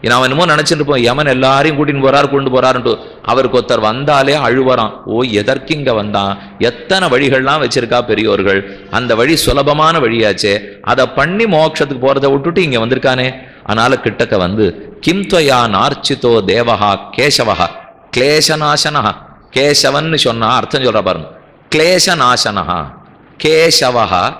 நான் என்னமோ நினைச்சிட்டு இருப்போம் யமன் எல்லாரையும் கூட்டின்னு போறார் கொண்டு போறாருன்ட்டு. அவருக்கு ஒருத்தர் வந்தாலே அழுவறான். ஓ எதற்கு இங்க வந்தான்? எத்தனை வழிகள்லாம் வச்சிருக்கா பெரியோர்கள்? அந்த வழி சுலபமான வழியாச்சே. அதை பண்ணி மோட்சத்துக்கு போறதை விட்டுட்டு இங்க வந்திருக்கானே. அதனால கிட்டக்க வந்து கிம் துவயா நார்ச்சிதோ தேவஹா கேசவஹா? கிளேசநாசனஹா கேசவன்னு சொன்னா அர்த்தம் சொல்ற பாருங்க. கிளேசநாசனஹா. கேசவஹா.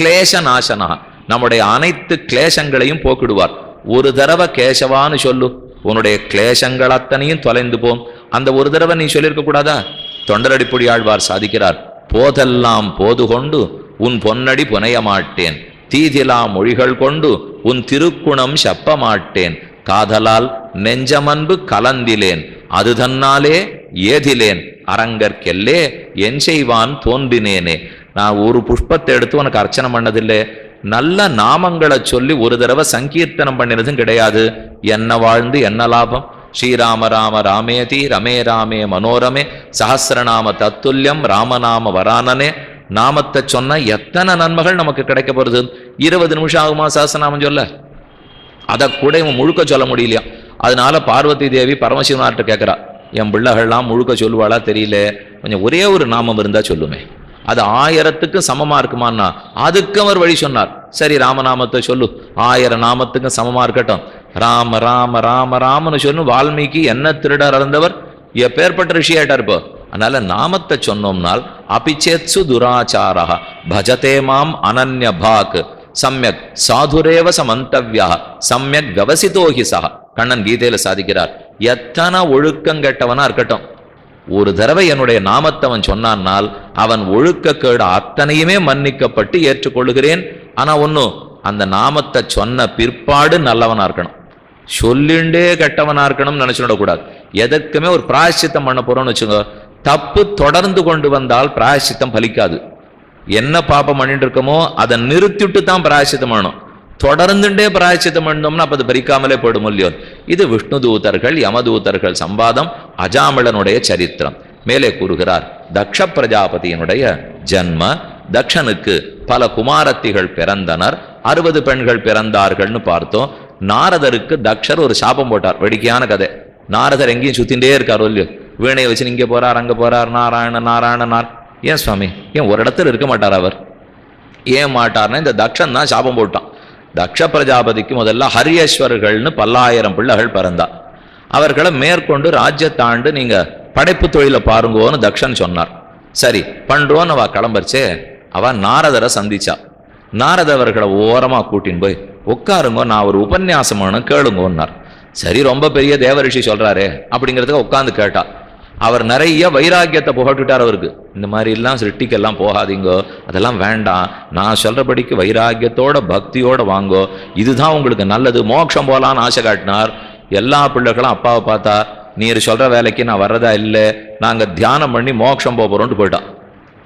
கிளேசநாசனஹா. நம்முடைய அனைத்து கிளேசங்களையும் போக்கிடுவார். ஒரு தடவை கேசவான்னு சொல்லு. உன்னுடைய கிளேசங்கள் அத்தனையும் தொலைந்து போம். அந்த ஒரு தடவை நீ சொல்லியிருக்க கூடாதா? தொண்டரடிப்புடி ஆழ்வார் சாதிக்கிறார். போதெல்லாம் போது கொண்டு உன் பொன்னடி புனைய மாட்டேன். தீதிலா மொழிகள் கொண்டு உன் திருக்குணம் செப்ப மாட்டேன். காதலால் நெஞ்சமன்பு கலந்திலேன். அது தன்னாலே ஏதிலேன். அரங்கற்கெல்லே என் செய்வான் தோன்றினேனே. நான் ஒரு புஷ்பத்தை எடுத்து உனக்கு அர்ச்சனை பண்ணதில்லை. நல்ல நாமங்களை சொல்லி ஒரு தடவை சங்கீர்த்தனம் பண்ணினதும் கிடையாது. என்ன வாழ்ந்து என்ன லாபம்? ஸ்ரீராம ராம ராமேதி ரமே ராமே மனோரமே சஹசிரநாம தத்துல்யம் ராமநாம வரானனே. நாமத்தை சொன்ன எத்தனை நன்மைகள் நமக்கு கிடைக்க போறது? இருபது நிமிஷம் ஆகுமா சஹசிரநாமம் சொல்ல? அதை கூட இவன் முழுக்க சொல்ல முடியலையா? அதனால பார்வதி தேவி பரமசிவனார்ட்ட கேட்குறா என் பிள்ளைகள்லாம் முழுக்க சொல்லுவாளா தெரியல. கொஞ்சம் ஒரே ஒரு நாமம் இருந்தால் சொல்லுமே. அது ஆயிரத்துக்கும் சமமா இருக்குமான்னா அதுக்கு அவர் வழி சொன்னார். சரி ராமநாமத்தை சொல்லு. ஆயிரம் நாமத்துக்கும் சமமா இருக்கட்டும். ராம ராம ராம ராமன்னு சொல்லு வால்மீகி என்ன திருடர் இருந்தவர் எப்பேற்பட்ட ரிஷியாயிட்டார் இப்போ? அதனால நாமத்தை சொன்னோம்னால் அபிச்சேத்சு துராச்சாரா பஜதே மாம் அனன்ய பாக் சமயக் சாதுரேவ சமந்தவ்யா சமயக் கவசிதோஹி சஹ. கண்ணன் கீதையில சாதிக்கிறார். எத்தனை ஒழுக்கம் கெட்டவனா இருக்கட்டும். ஒரு தடவை என்னுடைய நாமத்தை அவன் சொன்னான்னால் அவன் ஒழுக்கக்கேடு அத்தனையுமே மன்னிக்கப்பட்டு ஏற்றுக்கொள்கிறேன் ஆனால் ஒன்றும் அந்த நாமத்தை சொன்ன பிற்பாடு நல்லவனாக இருக்கணும். சொல்லிண்டே கெட்டவனாக இருக்கணும்னு நினச்சிடக்கூடாது. எதற்குமே ஒரு பிராயசித்தம் பண்ண போகிறோன்னு வச்சுக்கோ தப்பு தொடர்ந்து கொண்டு வந்தால் பிராயசித்தம் பலிக்காது. என்ன பாப்பம் பண்ணிட்டு இருக்கோமோ அதை நிறுத்திட்டு தான் பிராயசித்தம் பண்ணணும். தொடர்ந்துட்டே பிராயச்சித்தம் பண்ணோம்னா அப்போ அது பறிக்காமலே போயிடும் இல்லையோ? இது விஷ்ணு தூதர்கள் யமதூதர்கள் சம்பாதம் அஜாமிளனுடைய சரித்திரம். மேலே கூறுகிறார் தக்ஷ பிரஜாபதியினுடைய ஜன்ம தக்ஷனுக்கு பல குமாரத்திகள் பிறந்தனர் அறுபது பெண்கள் பிறந்தார்கள்னு பார்த்தோம். நாரதருக்கு தக்ஷர் ஒரு சாபம் போட்டார் வேடிக்கையான கதை. நாரதர் எங்கேயும் சுத்தின்றே இருக்கார் இல்லையோ? வீணையை வச்சு இங்கே போறார் அங்க போறார் நாராயண நாராயண நார். ஏன் சுவாமி? ஏன் ஒரு இடத்துல இருக்க மாட்டார் அவர்? ஏன் மாட்டார்னா இந்த தக்ஷன் தான் சாபம் போட்டான். தக்ஷ பிரஜாபதிக்கு முதல்ல ஹரியஸ்வரர்கள்னு பல்லாயிரம் பிள்ளைகள் பிறந்தா. அவர்களை மேற்கொண்டு ராஜ்யத்தாண்டு நீங்கள் படைப்பு தொழிலை பாருங்கோன்னு தக்ஷன் சொன்னார். சரி பண்ணுறோன்னு அவ கிளம்பரிச்சே அவ நாரதரை சந்திச்சா. நாரத அவர்களை கூட்டின்னு போய் உட்காருங்க நான் ஒரு உபன்யாசமானு கேளுங்கோன்னார். சரி ரொம்ப பெரிய தேவரிஷி சொல்கிறாரே அப்படிங்கிறதுக்கு உட்காந்து கேட்டா. அவர் நிறைய வைராக்கியத்தை புகட்டுட்டார் அவருக்கு. இந்த மாதிரிலாம் சிருஷ்டிக்கெல்லாம் போகாதீங்கோ. அதெல்லாம் வேண்டாம். நான் சொல்கிறபடிக்கு வைராக்கியத்தோட பக்தியோட வாங்கோ. இதுதான் உங்களுக்கு நல்லது. மோட்சம் போகலான்னு ஆசை காட்டினார். எல்லா பிள்ளைகளும் அப்பாவை பார்த்தா நீர் சொல்கிற வேலைக்கு நான் வர்றதா இல்லை. நாங்கள் தியானம் பண்ணி மோட்சம் போக போயிட்டான்.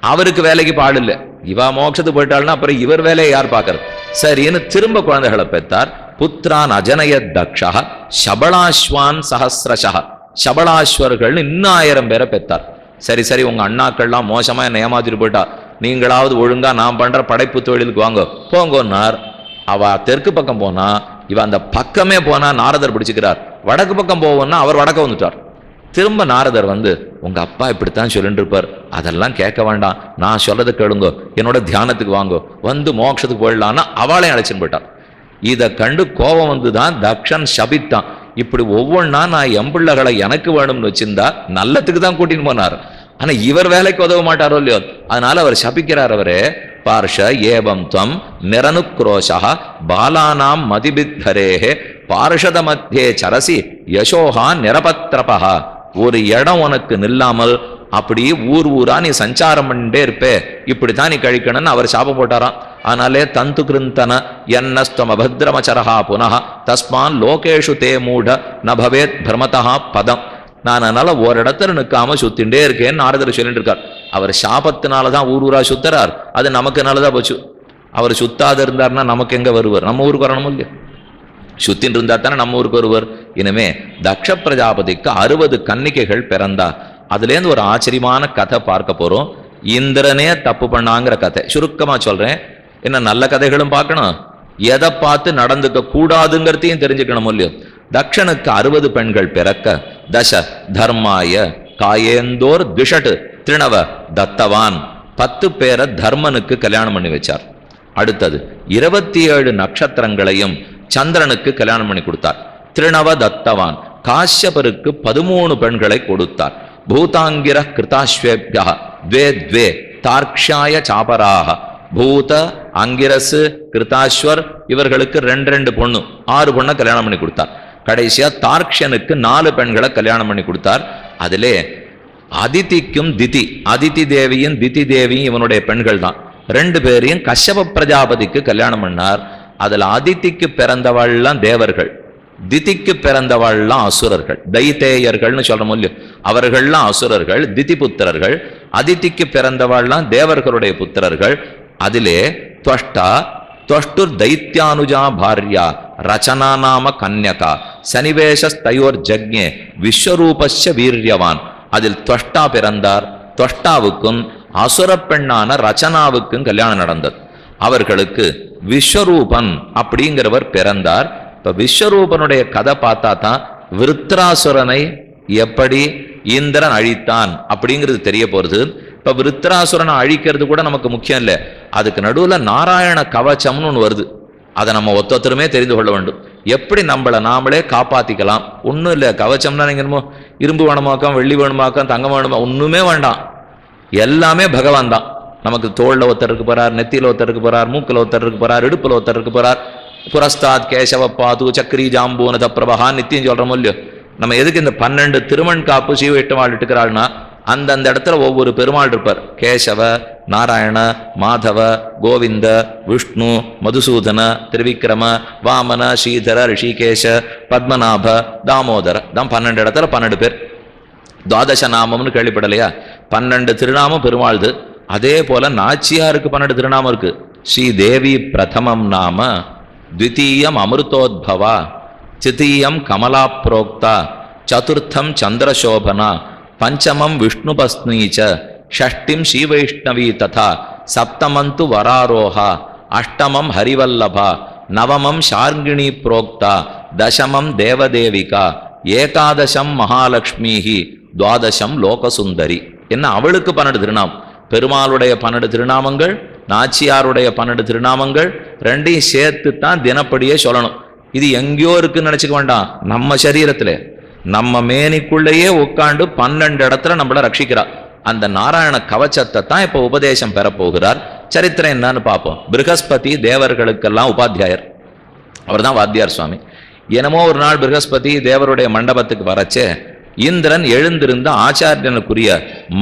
அவருக்கு வேலைக்கு பாடு இல்லை. இவா மோட்சத்துக்கு போயிட்டாள்னா அப்புறம் இவர் வேலையை யார் பார்க்கறது? சரின்னு திரும்ப குழந்தைகளை பெற்றார். புத்திரான் அஜனய தக்ஷா சபலாஸ்வான் சஹசிரஷா சபலாஸ்வர்கள் இன்னும் ஆயிரம் பேரை பெற்றார் சரி சரி உங்க அண்ணாக்கள்லாம் மோசமா என்னை ஏமாத்திட்டு போயிட்டா. நீங்களாவது ஒழுங்கா நான் பண்ற படைப்பு தொழிலுக்கு வாங்க. போங்கன்னார். அவ தெற்கு பக்கம் போனா இவ அந்த பக்கமே போனா நாரதர் பிடிச்சிக்கிறார். வடக்கு பக்கம் போவோம்னா அவர் வடக்க வந்துட்டார். திரும்ப நாரதர் வந்து உங்க அப்பா இப்படித்தான் சொல்லிட்டு இருப்பார் அதெல்லாம் கேட்க வேண்டாம். நான் சொல்றதை கேளுங்க. என்னோட தியானத்துக்கு வாங்கோ. வந்து மோட்சத்துக்கு போயிடலான்னா அவளையும் அழைச்சின்னு போயிட்டான் இதை கண்டு கோபம் வந்து தான் தக்ஷன் சபித்தான். இப்படி ஒவ்வொன்றா நான் எம்பிள்ளைகளை எனக்கு வேணும்னு வச்சிருந்தா நல்லத்துக்கு தான் கூட்டின்னு போனார். ஆனா இவர் வேலைக்கு உதவ மாட்டாரோ இல்லையோ? அதனால அவர் சபிக்கிறார் அவரே பார்ஷ ஏவம் துவம் நிரனுக்ரோஷா பாலானாம் மதிபித்தரேஹே பார்ஷத மத்தியே சரசி யசோஹா நிரபத்ரபா ஒரு இடம் உனக்கு நில்லாமல் அப்படி ஊர் ஊரா நீ சஞ்சாரம் பண்ணிட்டே இருப்பே. இப்படித்தான் நீ கழிக்கணும்னு அவர் சாபம் போட்டாராம். ஆனாலே தந்து கிருந்தன என்னஸ்தம் அபத்ரமச்சரஹா புனக தஸ்மான் லோகேஷு தே மூட ந பவேத் பிரமதா பதம். நான் அதனால ஒரு இடத்துல நிற்காம சுத்திண்டே இருக்கேன்னு நாரதர் சொல்லிட்டு இருக்கார் அவர் சாபத்தினால தான் ஊர் ஊரா சுத்துறார். அது நமக்கு நல்லதா போச்சு. அவர் சுத்தாத இருந்தார்னா நமக்கு எங்க வருவார்? நம்ம ஊருக்கு வரணும் இல்லையா? சுத்தின் இருந்தா தானே நம்ம ஊருக்கு வருவர். இனிமே தக்ஷ பிரஜாபதிக்கு அறுபது கன்னிகைகள் பிறந்தா. அதுலேருந்து ஒரு ஆச்சரியமான கதை பார்க்க போறோம். இந்திரனே தப்பு பண்ணாங்கிற கதை. சுருக்கமா சொல்றேன். என்ன நல்ல கதைகளும் பார்க்கணும்? எதை பார்த்து நடந்துக்க கூடாதுங்கிறதையும் தெரிஞ்சுக்கணும் இல்லையோ? தக்ஷனுக்கு அறுபது பெண்கள் பிறக்க தச தர்மாய காயேந்தோர் திஷட்டு திருணவ தத்தவான். பத்து பேரை தர்மனுக்கு கல்யாணம் பண்ணி வச்சார். அடுத்தது இருபத்தி ஏழு நட்சத்திரங்களையும் சந்திரனுக்கு கல்யாணம் பண்ணி கொடுத்தார். திருணவ தத்தவான். காஷ்யபருக்கு பதிமூணு பெண்களை கொடுத்தார். பூதாங்கிர கிருதாஸ்வேபியா த்வே த்வே தார்க்ஷாய சாபராக பூத அங்கிரசு கிருதாஸ்வர் இவர்களுக்கு ரெண்டு ரெண்டு பொண்ணு ஆறு பொண்ணை கல்யாணம் பண்ணி கொடுத்தார். கடைசியா தார்க்ஷனுக்கு நாலு பெண்களை கல்யாணம் பண்ணி கொடுத்தார். அதிலே அதித்திக்கும் திதி அதித்தி தேவியும் திதி தேவியும் இவனுடைய பெண்கள் தான். ரெண்டு பேரையும் கஷ்யப பிரஜாபதிக்கு கல்யாணம் பண்ணார். அதில் அதிதிக்கு பிறந்தவாள்லாம் தேவர்கள். திதிக்கு பிறந்தவாள்லாம் அசுரர்கள். தைத்தேயர்கள்னு சொல்கிறோம் இல்லையோ அவர்கள்லாம் அசுரர்கள் திதி புத்திரர்கள் அதிதிக்கு பிறந்தவாள்லாம் தேவர்களுடைய புத்திரர்கள். அதிலே துவஷ்டா துவஷ்டுர் தைத்யானுஜா பாரியா ரச்சனா நாம கன்யகா சனிவேஷஸ்தயோர் ஜக்ஞே விஸ்வரூபஸ்ய வீரியவான். அதில் துவஷ்டா பிறந்தார். துவஷ்டாவுக்கும் அசுர பெண்ணான ரச்சனாவுக்கும் கல்யாணம் நடந்தது. அவர்களுக்கு விஸ்வரூபன் அப்படிங்கிறவர் பிறந்தார். இப்ப விஸ்வரூபனுடைய கதை பார்த்தா தான் விருத்ராசுரனை எப்படி இந்திரன் அழித்தான் அப்படிங்கிறது தெரிய போறது. இப்ப விருத்ராசுரனை அழிக்கிறது கூட நமக்கு முக்கியம் இல்லை. அதுக்கு நடுவில் நாராயண கவச்சம்னு ஒன்று வருது. அதை நம்ம ஒத்தொத்தருமே தெரிந்து கொள்ள வேண்டும். எப்படி நம்மளை நாமளே காப்பாத்திக்கலாம்? ஒன்றும் இல்லை. கவச்சம்னா நீங்க என்னமோ இரும்பு வேணுமாக்கம் வெள்ளி வேணுமாக்கம் தங்கம் வேணுமா ஒன்றுமே வேண்டாம். எல்லாமே பகவான் தான். நமக்கு தோளில் ஒருத்தர் இருக்கு போறார் நெத்தியில் ஒருத்தர் இருக்கு போறார் மூக்கில் ஒருத்தர் இருக்க போறார் இடுப்பில் ஒருத்தர் இருக்க போறார். புரஸ்தாத் கேசவப்பாது சக்கரி ஜாம்பூனத பிரபகா நித்தியம் சொல்கிறோம் இல்லையோ நம்ம எதுக்கு இந்த பன்னெண்டு திருமண் காப்பு சீவ எட்டுமாள் இட்டுக்கிறாள்னா அந்தந்த இடத்துல ஒவ்வொரு பெருமாள் இருப்பார். கேசவ நாராயண மாதவ கோவிந்த விஷ்ணு மதுசூதன திருவிக்ரம வாமன ஸ்ரீதர ரிஷிகேஷ பத்மநாப தாமோதர. தான் பன்னெண்டு இடத்துல பன்னெண்டு பேர். துவாதச நாமம்னு கேள்விப்படலையா? பன்னெண்டு திருநாமம் பெருமாள்து. அதே போல நாச்சியாருக்கு பன்னெண்டு திருநாமம் இருக்கு. ஸ்ரீ தேவி பிரதமம் நாம. த்விதீயம் அமிர்தோத்பவா சித்தீயம் கமலா புரோக்தா சதுர்த்தம் சந்திரசோபனா பஞ்சமம் விஷ்ணுபஸ்னீச்ச ஷஷ்டிம் ஸ்ரீவைஷ்ணவி ததா சப்தமந்து வராரோஹா அஷ்டமம் ஹரிவல்லபா நவமம் ஷார்ங்கிணி புரோக்தா தசமம் தேவதேவிகா ஏகாதசம் மகாலட்சுமிஹி துவாதசம் லோகசுந்தரி என்ன அவளுக்கு பன்னெண்டு திருநாமம். பெருமாளுடைய பன்னெண்டு திருநாமங்கள் நாச்சியாருடைய பன்னெண்டு திருநாமங்கள் ரெண்டையும் சேர்த்து தான் தினப்படியே சொல்லணும். இது எங்கேயோ இருக்குன்னு நினச்சிக்க வேண்டாம். நம்ம சரீரத்தில். நம்ம மேனிக்குள்ளேயே உட்காந்து பன்னெண்டு இடத்துல நம்மளை ரட்சிக்கிறார் அந்த நாராயண கவச்சத்தை தான் இப்போ உபதேசம் பெறப்போகிறார் சரித்திரம் என்னன்னு பார்ப்போம். பிருகஸ்பதி தேவர்களுக்கெல்லாம் உபாத்தியாயர். அவர் தான் வாத்தியார் சுவாமி. என்னமோ ஒரு நாள் பிருகஸ்பதி தேவருடைய மண்டபத்துக்கு வரச்சே இந்திரன் எழுந்திருந்த ஆச்சாரியனுக்குரிய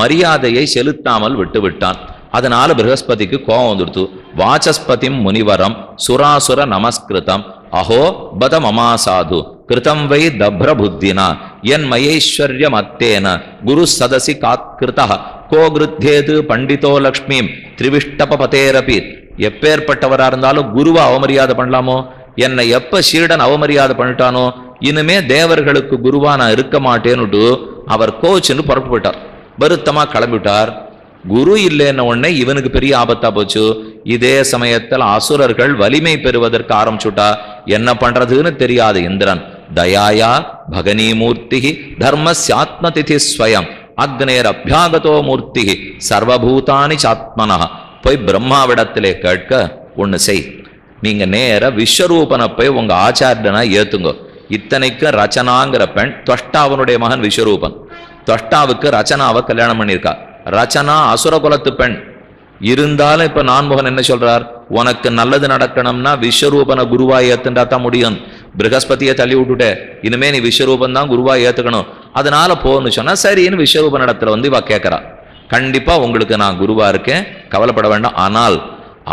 மரியாதையை செலுத்தாமல் விட்டுவிட்டான். அதனால பிருகஸ்பதிக்கு கோபம் வந்துடுத்து. வாசஸ்பதிம் முனிவரம் சுராசுர நமஸ்கிருதம். அஹோ பத மமாசாது. கிருதம் வை தப்ர புத்தினா என் மயைஸ்வர்யம் அத்தேன குரு சதசி காத்கிருதா கோ கிருத்தேது பண்டிதோ லக்ஷ்மீம். திரிவிஷ்டபதேரபி எப்பேற்பட்டவராக இருந்தாலும் குருவை அவமரியாதை பண்ணலாமோ? என்னை எப்ப சீடன் அவமரியாதை பண்ணிட்டானோ? இனிமே தேவர்களுக்கு குருவா நான் இருக்க மாட்டேன்னுட்டு அவர் கோச்சுன்னு புறப்பு போயிட்டார். வருத்தமா கிளம்பிட்டார். குரு இல்லைன்ன உடனே இவனுக்கு பெரிய ஆபத்தா போச்சு. இதே சமயத்தில் அசுரர்கள் வலிமை பெறுவதற்கு ஆரம்பிச்சுட்டா. என்ன பண்றதுன்னு தெரியாது இந்திரன். தயாயா பகனீமூர்த்தி தர்மஸ்யாத்மதிதி ஸ்வயம். அக்னேர் அபியாகதோ மூர்த்தி சர்வபூதானி சாத்மனா போய் பிரம்மாவிடத்திலே கேட்க ஒன்று செய். நீங்க நேர விஸ்வரூபனை போய் உங்க ஆச்சாரியனா ஏத்துங்க. இத்தனைக்கு ரச்சனாங்கிற பெண் துவஷ்டாவனுடைய மகன் விஸ்வரூபன். துவஷ்டாவுக்கு ரச்சனாவை கல்யாணம் பண்ணியிருக்கா. ரச்சனா அசுர குலத்து பெண். இருந்தாலும் இப்ப நான்முகன் என்ன சொல்றார்? உனக்கு நல்லது நடக்கணும்னா விஸ்வரூபனை குருவா ஏத்துண்டா தான் முடியும். பிருகஸ்பதியை தள்ளி விட்டுட்டே. இனிமே நீ விஸ்வரூபன் தான் குருவாய் ஏத்துக்கணும். அதனால போன்னு சொன்னா சரின்னு விஸ்வரூபன் இடத்துல வந்து இவா கேட்கறா கண்டிப்பா உங்களுக்கு நான் குருவா இருக்கேன். கவலைப்பட வேண்டாம். ஆனால்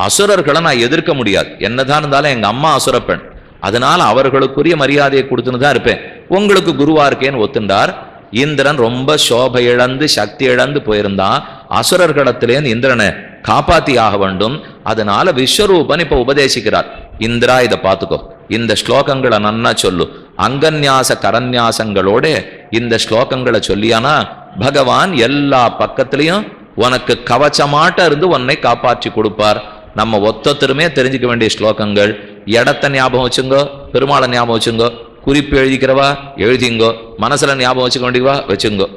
அசுரர்களை நான் எதிர்க்க முடியாது. என்னதான் இருந்தாலும் எங்க அம்மா அசுர பெண். அதனால அவர்களுக்குரிய மரியாதையை கொடுத்துன்னு தான் இருப்பேன். உங்களுக்கு குருவா இருக்கேன்னு ஒத்துண்டார். இந்திரன் ரொம்ப சோபை இழந்து சக்தி இழந்து போயிருந்தான். அசுரர்களிடத்திலேருந்து இந்திரனை காப்பாத்தி ஆக வேண்டும். அதனால விஸ்வரூபன் இப்ப உபதேசிக்கிறார். இந்திரா இதை பார்த்துக்கோ. இந்த ஸ்லோகங்களை நன்னா சொல்லு. அங்கன்யாச கரன்யாசங்களோட இந்த ஸ்லோகங்களை சொல்லியானா பகவான் எல்லா பக்கத்திலையும் உனக்கு கவச்சமாட்ட இருந்து உன்னை காப்பாற்றி கொடுப்பார். நம்ம ஒத்தொத்தருமே தெரிஞ்சுக்க வேண்டிய ஸ்லோகங்கள். இடத்த ஞாபகம் வச்சுங்கோ பெருமாளை ஞாபகம் வச்சுங்கோ குறிப்பு எழுதிக்கிறவா? எழுதிங்கோ. மனசுல ஞாபகம் வச்சுக்க வேண்டியவா வச்சுங்கோ.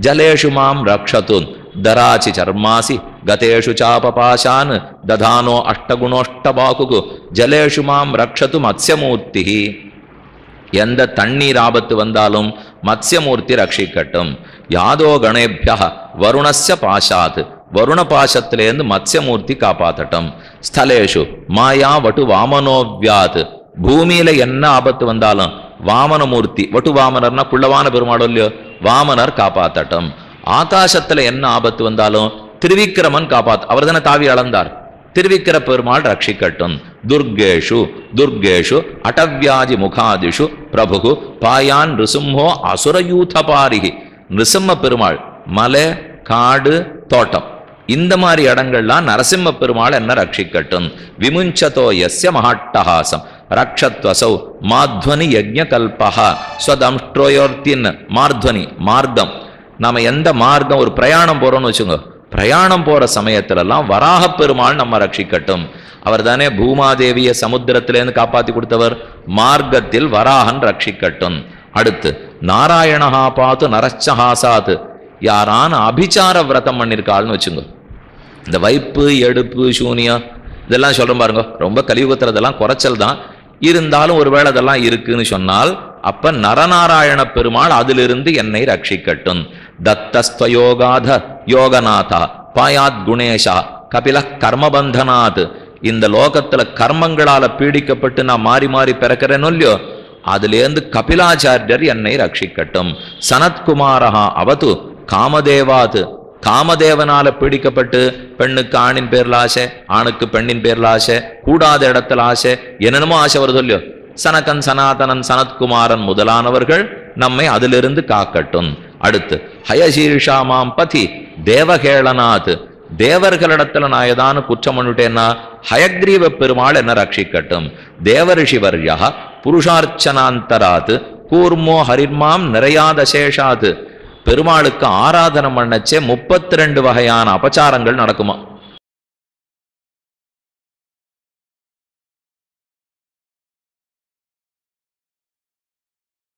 ஜலேஷு மாம் ரக்ஷத்துன் தராசி சர்மாசி கதேஷு சாபபாஷான் ததானோ அஷ்டகுணோஷ்டபாகு ஜலேஷு மாம் ரக்ஷத்து மத்ஸ்யமூர்த்தி எந்த தண்ணீர் ஆபத்து வந்தாலும் மத்ஸ்யமூர்த்தி ரட்சிக்கட்டும் யாதோ கணேபியா வருணஸ்ய பாஷாத் வருண பாசத்திலேருந்து மத்ஸ்யமூர்த்தி காப்பாத்தட்டும் ஸ்தலேஷு மாயா வட்டு வாமனோவியாத் பூமியில என்ன ஆபத்து வந்தாலும் வாமனமூர்த்தி. வட்டு வாமனர்னா புள்ளவான பெருமாடும் இல்லையோ? வாமனர் காப்பாத்தட்டும். ஆகாசத்துல என்ன ஆபத்து வந்தாலும் திருவிக்கிரமன் காப்பாத் அவர் தானே தாவி அளந்தார். திருவிக்கிர பெருமாள் ரட்சிக்கட்டும். துர்கேஷு துர்கேஷு அடவ்யாதி முகாதிஷு பிரபு பாயான் நிருசிம்ஹோ அசுரயூத பாரிகி நிருசிம்ம பெருமாள் மலை காடு தோட்டம். இந்த மாதிரி இடங்கள்லாம் நரசிம்ம பெருமாள் என்ன ரட்சிக்கட்டும்? விமுஞ்சதோ எஸ்ய மகாட்டஹாசம் ரக்ஷத்வசௌ மாத்வனி யஜ்ஞ கல்பஹா ஸ்வதம்ஷ்ட்ரோயோர்த்தின் மார்த்வனி மார்க்கம் நம்ம எந்த மார்க்கம் ஒரு பிரயாணம் போகிறோம்னு வச்சுங்க பிரயாணம் போகிற சமயத்திலலாம் வராக பெருமாள் நம்ம ரட்சிக்கட்டும் அவர் தானே பூமாதேவியை சமுத்திரத்திலேருந்து காப்பாற்றி கொடுத்தவர் மார்க்கத்தில் வராகன் ரட்சிக்கட்டும் அடுத்து நாராயணஹா பாத்து நரச்சஹாசாத் யாரான அபிச்சார விரதம் பண்ணிருக்காள்னு வச்சுங்க இந்த வைப்பு எடுப்பு சூனியம் இதெல்லாம் சொல்கிறோம் பாருங்க. ரொம்ப கலியுகத்துல இதெல்லாம் குறைச்சல் தான். இருந்தாலும் ஒருவேளை அதெல்லாம் இருக்குன்னு சொன்னால் அப்ப நரநாராயண பெருமாள் அதிலிருந்து என்னை ரட்சிக்கட்டும். தத்தஸ்வயோகாத யோகநாதா பாயாத் குணேஷா கபில கர்மபந்தனாத். இந்த லோகத்துல கர்மங்களால பீடிக்கப்பட்டு நான் மாறி மாறி பிறக்கிறேனோ இல்லையோ அதிலேருந்து கபிலாச்சாரியர் என்னை ரட்சிக்கட்டும். சனத்குமாரஹா அவது காமதேவாத் காமதேவனால பீடிக்கப்பட்டு பெண்ணுக்கு ஆணின் பேர்ல ஆசை ஆணுக்கு பெண்ணின் பேர்ல ஆசை கூடாத இடத்துல ஆசை என்னென்னமோ ஆசை வருது இல்லையோ? சனகன் சனாதனன் சனத்குமாரன் முதலானவர்கள் நம்மை அதிலிருந்து காக்கட்டும். அடுத்து ஹயசீர்ஷாமாம் பதி தேவகேளநாத். தேவர்களிடத்துல நான் ஏதானு குற்றம் பண்ணிட்டேன்னா ஹயக்ரீவ பெருமாள் என்ன ரட்சிக்கட்டும். தேவரிஷிவர்யா புருஷார்ச்சனாந்தராத் கூர்மோ ஹரிர்மாம் நிறையாதசேஷாத் பெருமாளுக்கு ஆராதனை பண்ணச்சே முப்பத்தி ரெண்டு வகையான அபச்சாரங்கள் நடக்குமா?